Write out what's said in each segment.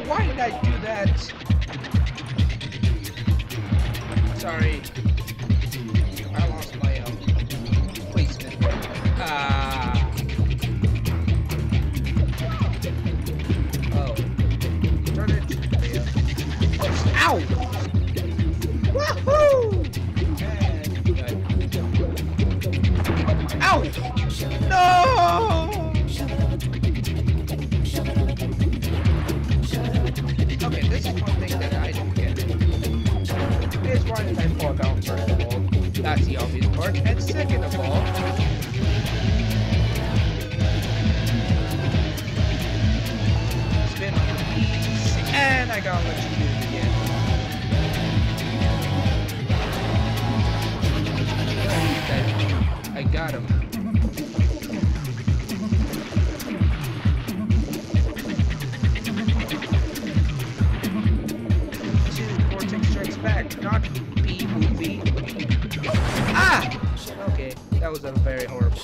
Why did I do that? Sorry. Did I fall down first of all? That's the obvious part. And second of all, spin and I gotta let you do it again. I got him. Was a very horrible.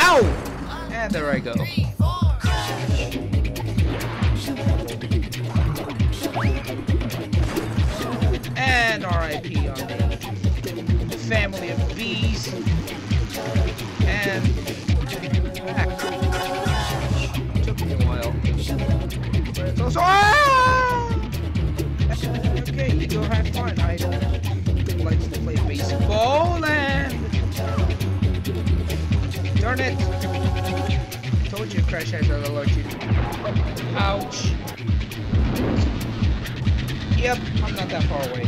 Ow! And there I go. Darn it. Told you Crash has an allergy. Ouch. Yep, I'm not that far away.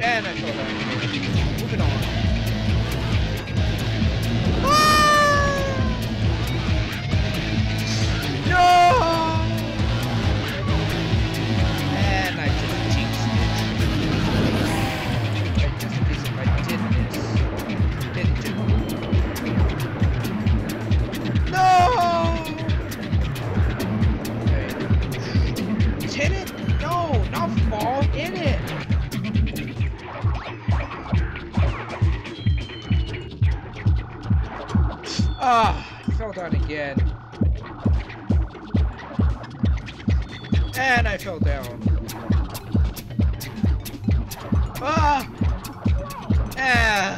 And I fell down. Ah, I fell down again. And I fell down. Ah! Ah!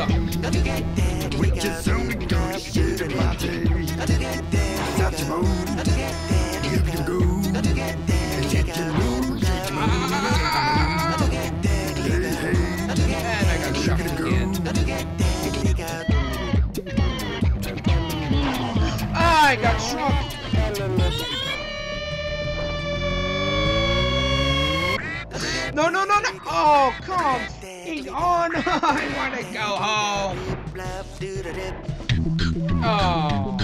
With your zombie dog shit in my move. You go. I got shot no, no, no. Oh, come on. I want to go home. Oh,